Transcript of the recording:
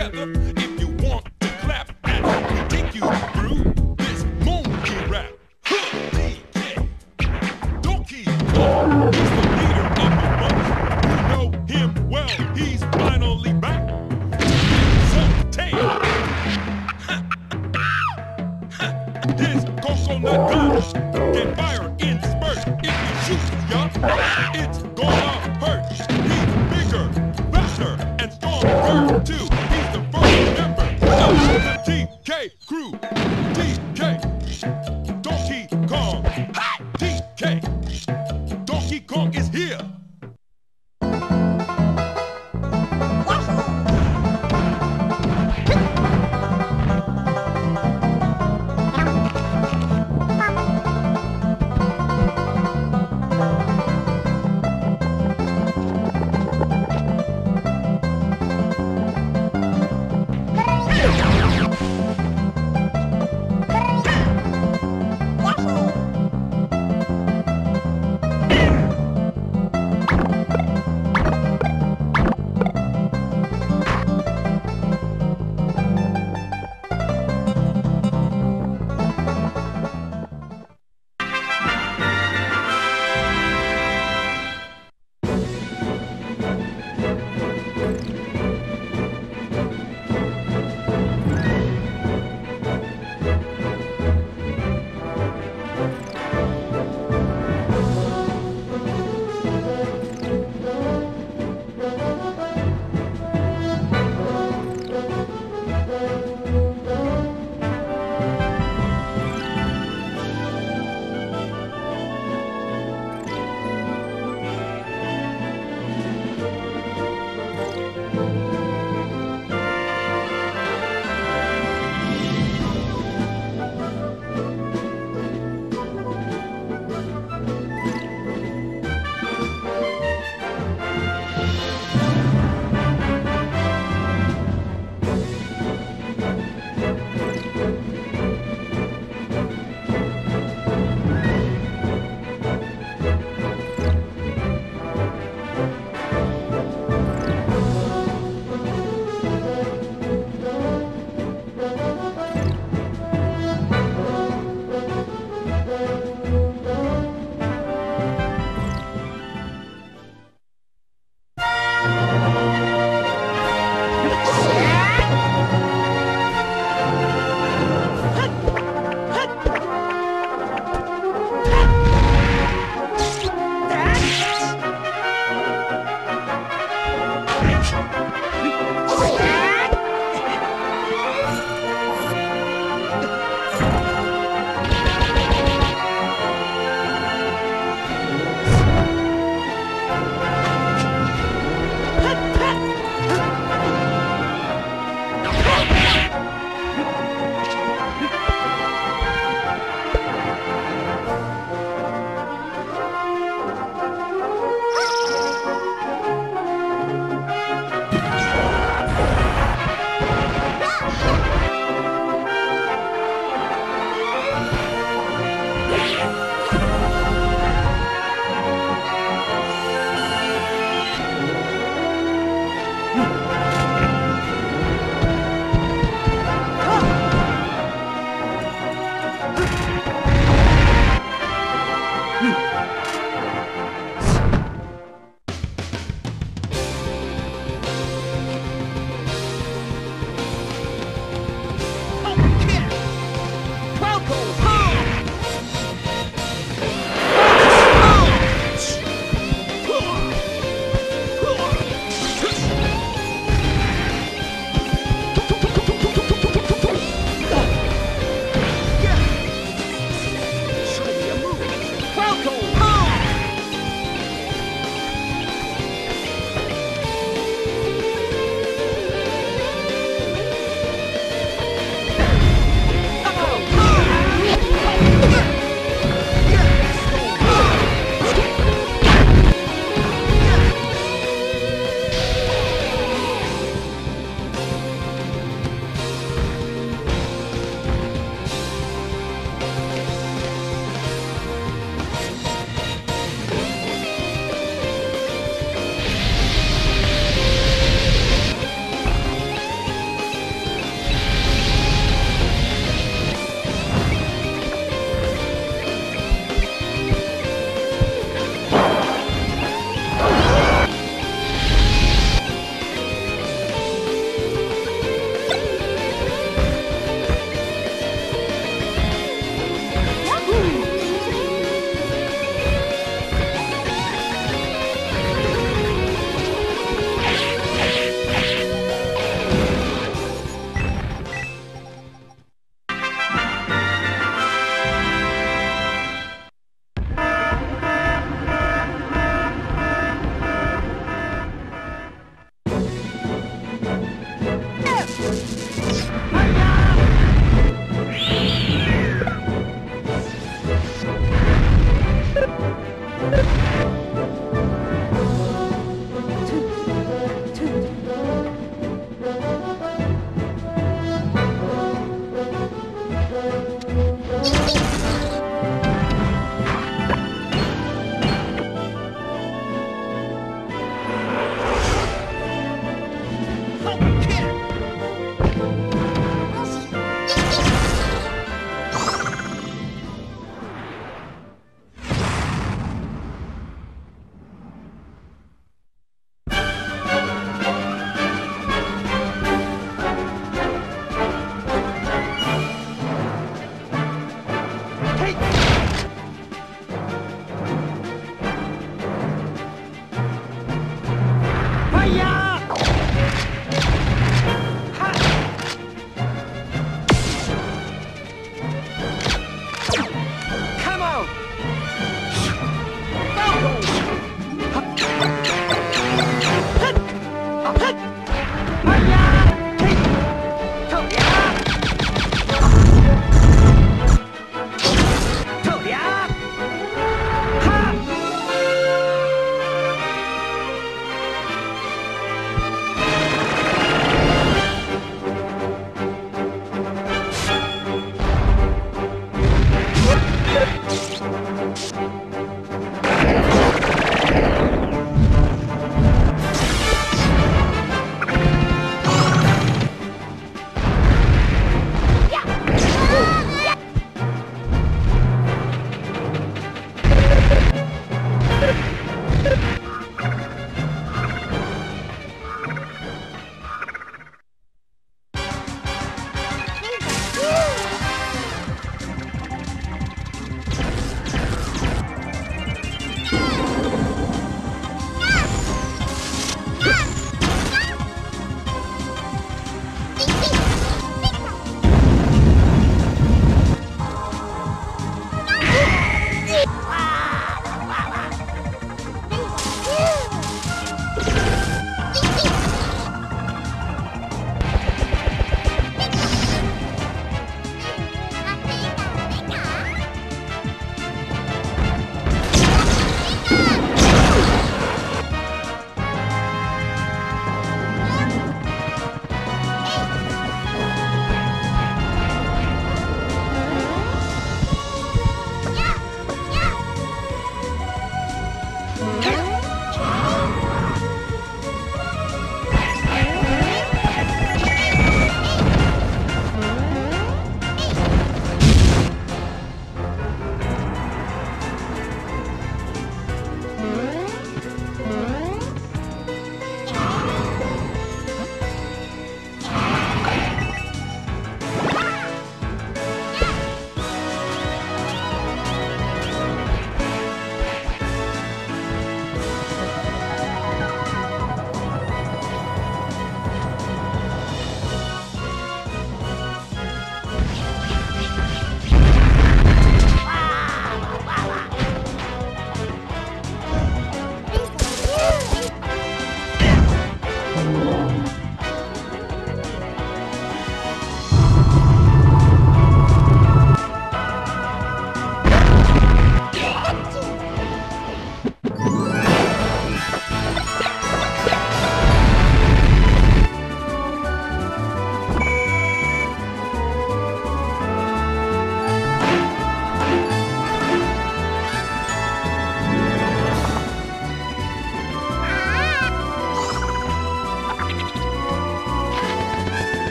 together.